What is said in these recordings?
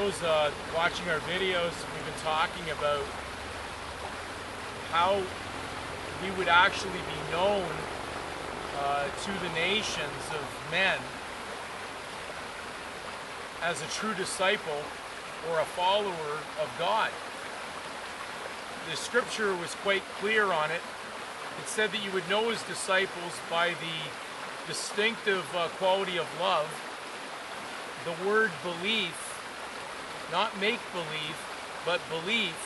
those uh, watching our videos, we've been talking about how we would actually be known uh, to the nations of men as a true disciple or a follower of God. The scripture was quite clear on it. It said that you would know his disciples by the distinctive uh, quality of love. The word belief, not make believe, but belief,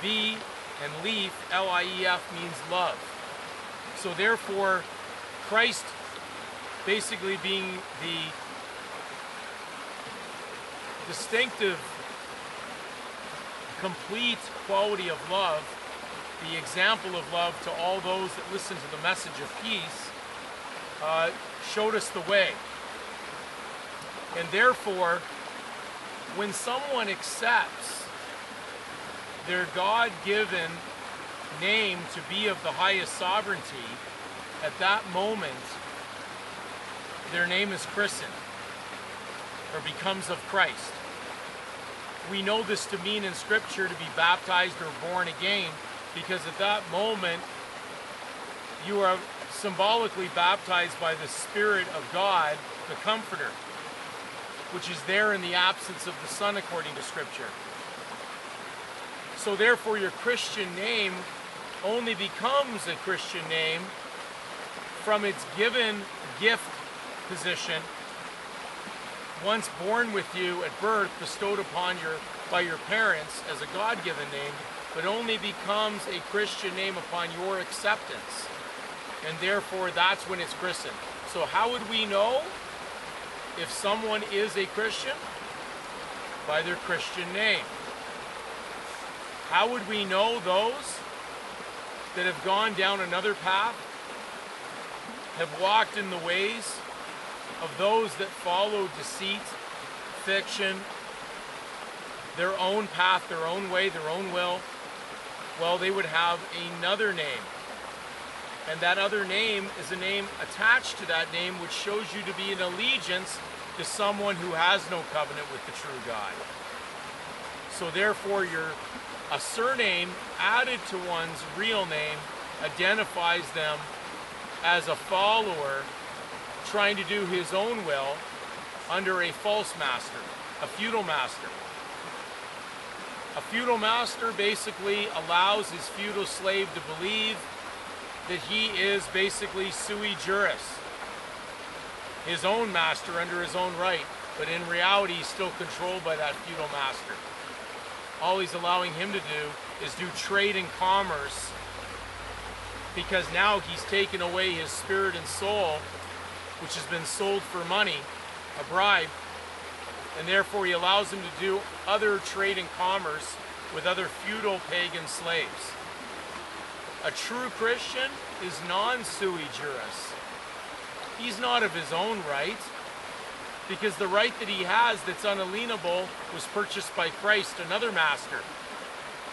B and leaf, L I E F, means love. So therefore, Christ basically being the distinctive, complete quality of love, the example of love to all those that listen to the message of peace, uh, showed us the way. And therefore, when someone accepts their God given name to be of the highest sovereignty, at that moment, their name is christened or becomes of Christ. We know this to mean in Scripture to be baptized or born again because at that moment you are symbolically baptized by the Spirit of God, the Comforter, which is there in the absence of the Son according to Scripture. So therefore your Christian name only becomes a Christian name from its given gift position once born with you at birth, bestowed upon your by your parents as a God-given name, but only becomes a Christian name upon your acceptance. And therefore that's when it's christened. So how would we know if someone is a Christian? By their Christian name. How would we know those that have gone down another path, have walked in the ways of those that follow deceit, fiction, their own path, their own way, their own will, well, they would have another name. And that other name is a name attached to that name which shows you to be an allegiance to someone who has no covenant with the true God. So therefore, your a surname added to one's real name identifies them as a follower trying to do his own will under a false master, a feudal master. A feudal master basically allows his feudal slave to believe that he is basically sui juris, his own master under his own right, but in reality he's still controlled by that feudal master. All he's allowing him to do is do trade and commerce because now he's taken away his spirit and soul which has been sold for money, a bribe, and therefore he allows him to do other trade and commerce with other feudal pagan slaves. A true Christian is non sui juris. He's not of his own right, because the right that he has that's unalienable was purchased by Christ, another master.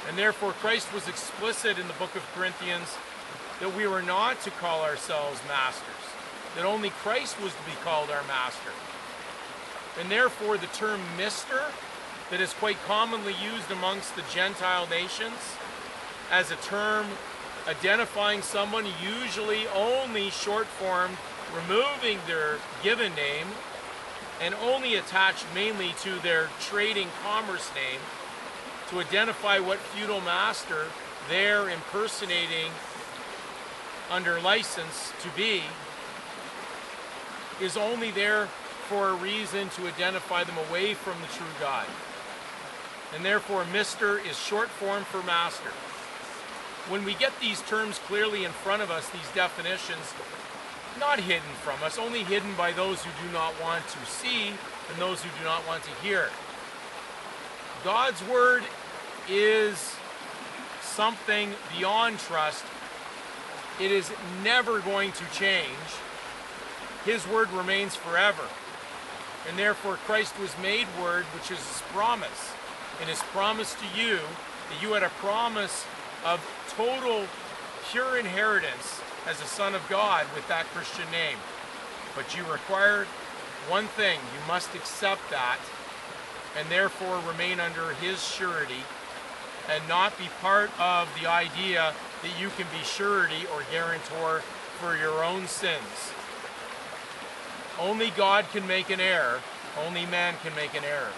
And therefore, Christ was explicit in the book of Corinthians that we were not to call ourselves masters that only Christ was to be called our master. And therefore, the term mister, that is quite commonly used amongst the Gentile nations as a term identifying someone, usually only short form, removing their given name and only attached mainly to their trading commerce name to identify what feudal master they're impersonating under license to be is only there for a reason to identify them away from the true God. And therefore, Mr. is short form for master. When we get these terms clearly in front of us, these definitions, not hidden from us, only hidden by those who do not want to see and those who do not want to hear. God's word is something beyond trust. It is never going to change his word remains forever. And therefore Christ was made word, which is his promise. And his promise to you that you had a promise of total pure inheritance as a son of God with that Christian name. But you require one thing, you must accept that and therefore remain under his surety and not be part of the idea that you can be surety or guarantor for your own sins. Only God can make an error, only man can make an error.